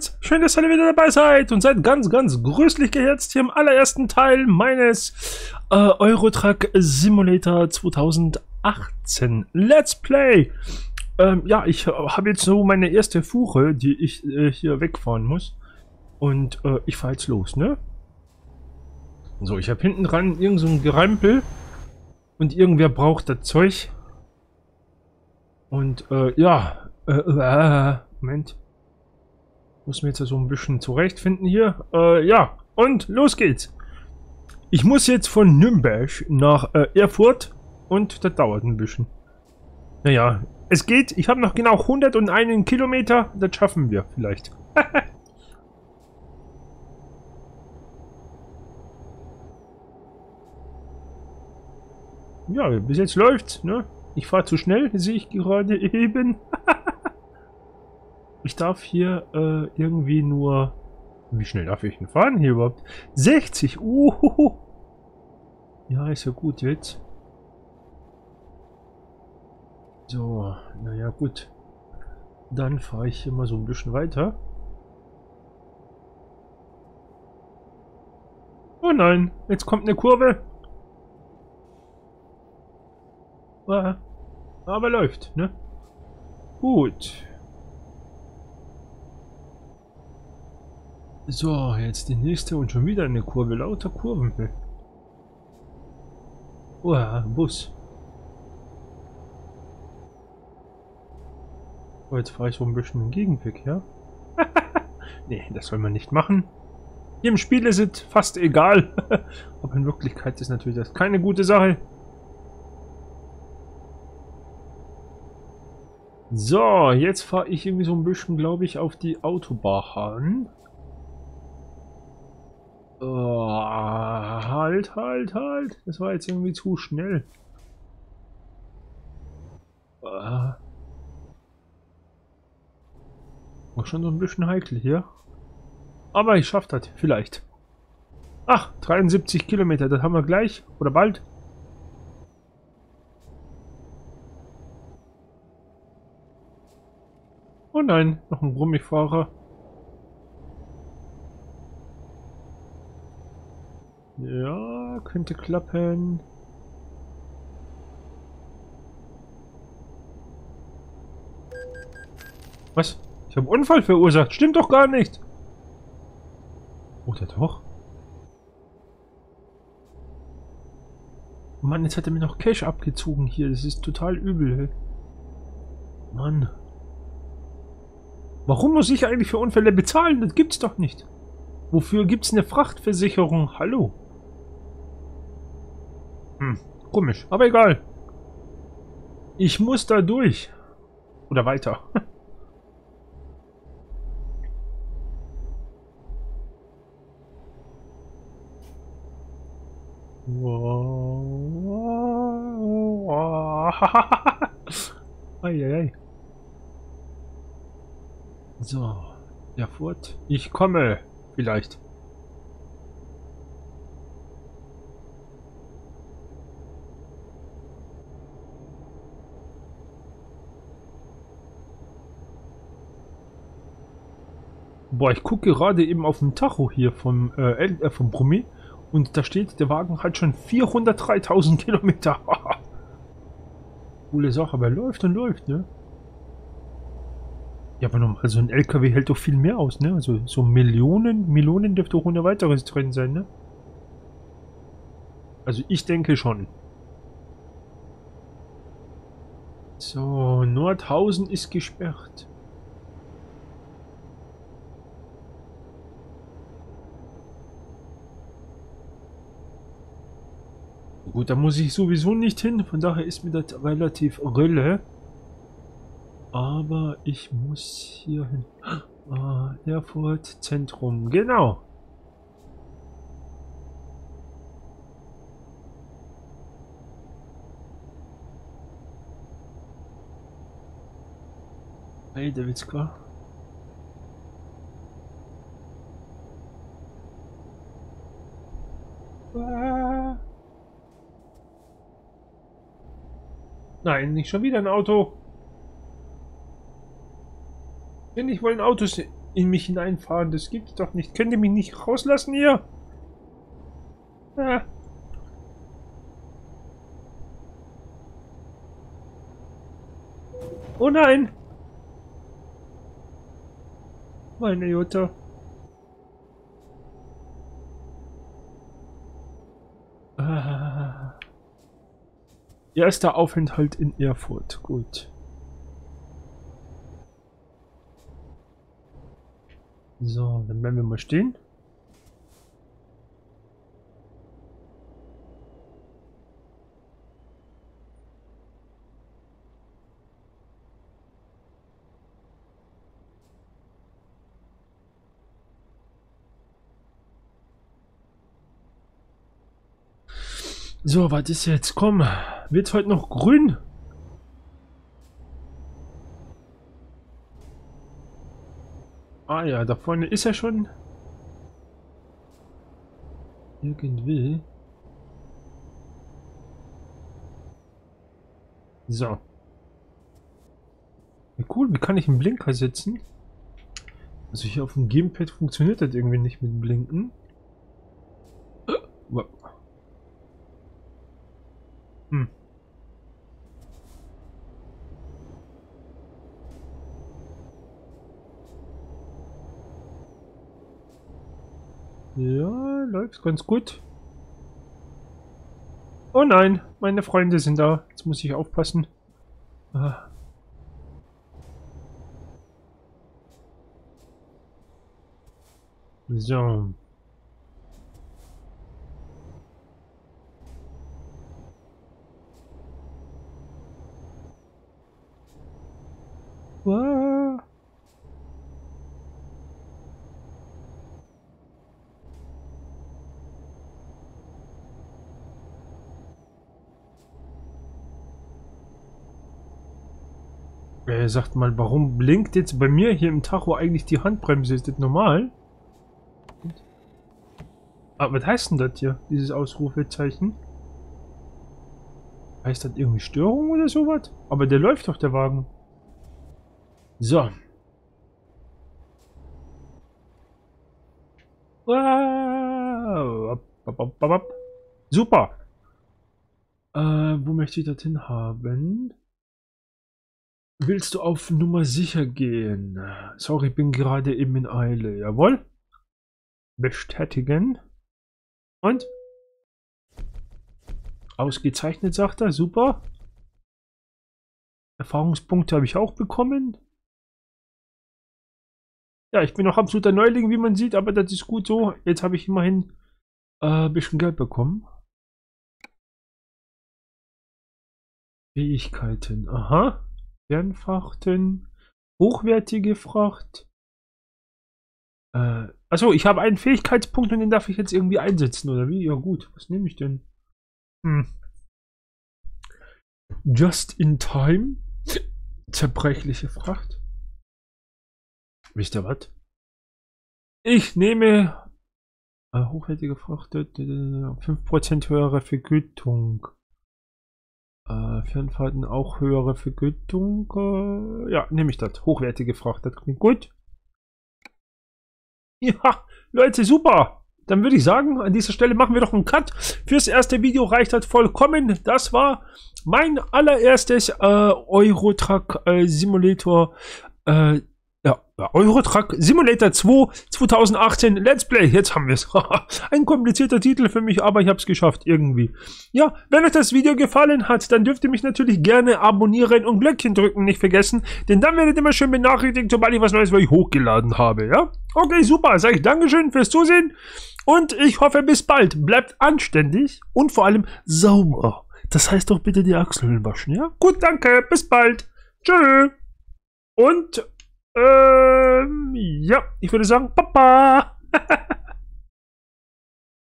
Leute, schön, dass ihr wieder dabei seid und seid ganz, ganz grüßlich geherzt hier im allerersten Teil meines äh, Eurotruck Simulator 2018 Let's Play. Ähm, ja, ich äh, habe jetzt so meine erste Fuhre, die ich äh, hier wegfahren muss. Und äh, ich fahre jetzt los, ne? So, ich habe hinten dran irgend so ein Gerempel. Und irgendwer braucht das Zeug. Und äh, ja, Moment. Muss mir jetzt so ein bisschen zurechtfinden hier. Äh, ja, und los geht's. Ich muss jetzt von Nürnberg nach äh, Erfurt und das dauert ein bisschen. Naja, es geht. Ich habe noch genau 101 Kilometer. Das schaffen wir vielleicht. ja, bis jetzt läuft's, ne? Ich fahre zu schnell, sehe ich gerade eben. Ich darf hier äh, irgendwie nur... Wie schnell darf ich denn fahren hier überhaupt? 60! Uh, ja, ist ja gut jetzt. So, naja gut. Dann fahre ich hier mal so ein bisschen weiter. Oh nein, jetzt kommt eine Kurve. Ah, aber läuft, ne? Gut. So, jetzt die nächste und schon wieder eine Kurve. Lauter Kurven. Oh, Bus. Oh, jetzt fahre ich so ein bisschen im Gegenweg, ja? nee, das soll man nicht machen. Hier im Spiel ist es fast egal. Aber in Wirklichkeit ist natürlich das keine gute Sache. So, jetzt fahre ich irgendwie so ein bisschen, glaube ich, auf die Autobahn. Oh, halt, halt, halt. Das war jetzt irgendwie zu schnell. Oh. War schon so ein bisschen heikel hier. Aber ich schaff das, vielleicht. Ach, 73 Kilometer, das haben wir gleich. Oder bald. Oh nein, noch ein Brummifahrer. Ja, könnte klappen. Was? Ich habe Unfall verursacht. Stimmt doch gar nicht. Oder doch? Mann, jetzt hat er mir noch Cash abgezogen hier. Das ist total übel. Mann. Warum muss ich eigentlich für Unfälle bezahlen? Das gibt's doch nicht. Wofür gibt's eine Frachtversicherung? Hallo? Komisch. Aber egal. Ich muss da durch. Oder weiter. So, Erfurt. Ich komme. Vielleicht. Boah, ich gucke gerade eben auf dem Tacho hier vom, äh, äh, vom Brummi und da steht, der Wagen hat schon 403.000 Kilometer. Coole Sache, aber läuft und läuft, ne? Ja, aber normal, so ein LKW hält doch viel mehr aus, ne? Also so Millionen, Millionen dürfte auch ohne weiteres drin sein, ne? Also ich denke schon. So, Nordhausen ist gesperrt. Gut, da muss ich sowieso nicht hin, von daher ist mir das relativ Rille. Aber ich muss hier hin. Ah, Erfurt Zentrum, genau. Hey, Davidska. Ah. Nein, nicht schon wieder ein Auto. Ständig wollen Autos in mich hineinfahren. Das gibt's doch nicht. Könnt ihr mich nicht rauslassen hier? Ah. Oh nein! Meine Jutta. Ah. Erster Aufenthalt in Erfurt. Gut. So, dann werden wir mal stehen. So, was ist jetzt? Komm, wird's heute noch grün? Ah ja, da vorne ist er schon. Irgendwie. So. Ja, cool, wie kann ich einen Blinker setzen? Also hier auf dem Gamepad funktioniert das irgendwie nicht mit Blinken. Äh, hm. Ja, läuft ganz gut. Oh nein, meine Freunde sind da. Jetzt muss ich aufpassen. Ah. So. Wow. Er sagt mal, warum blinkt jetzt bei mir hier im Tacho eigentlich die Handbremse? Ist das normal? Aber was heißt denn das hier, dieses Ausrufezeichen? Heißt das irgendwie Störung oder sowas? Aber der läuft doch, der Wagen. So. Super. Äh, wo möchte ich das hin haben? Willst du auf Nummer sicher gehen? Sorry, ich bin gerade eben in Eile. Jawohl. Bestätigen. Und? Ausgezeichnet, sagt er. Super. Erfahrungspunkte habe ich auch bekommen. Ja, ich bin noch absoluter Neuling, wie man sieht, aber das ist gut so. Jetzt habe ich immerhin äh, ein bisschen Geld bekommen. Fähigkeiten. Aha. Fernfrachten, hochwertige Fracht. Äh, achso, ich habe einen Fähigkeitspunkt und den darf ich jetzt irgendwie einsetzen, oder wie? Ja gut, was nehme ich denn? Hm. Just in time. Zerbrechliche Fracht. Wisst ihr was? Ich nehme äh, hochwertige Fracht, 5% höhere Vergütung. Äh, Fernfahrten auch höhere Vergütung. Äh, ja, nehme ich das. Hochwertige Fracht, das klingt gut. Ja, Leute, super. Dann würde ich sagen, an dieser Stelle machen wir doch einen Cut. Fürs erste Video reicht das vollkommen. Das war mein allererstes äh, Eurotruck äh, Simulator äh, Eurotruck Simulator 2 2018 Let's Play. Jetzt haben wir es. Ein komplizierter Titel für mich, aber ich habe es geschafft irgendwie. Ja, wenn euch das Video gefallen hat, dann dürft ihr mich natürlich gerne abonnieren und Glöckchen drücken nicht vergessen, denn dann werdet ihr immer schön benachrichtigt, sobald ich was Neues für euch hochgeladen habe, ja? Okay, super. Sag ich Dankeschön fürs Zusehen und ich hoffe bis bald. Bleibt anständig und vor allem sauber. Das heißt doch bitte die Achseln waschen, ja? Gut, danke. Bis bald. Tschö. Und ähm, ja, ich würde sagen, Papa.